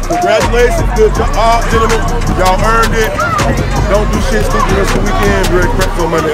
Congratulations, good to all gentlemen. Y'all earned it. Don't do shit stupid this weekend. Break breakfast on Monday.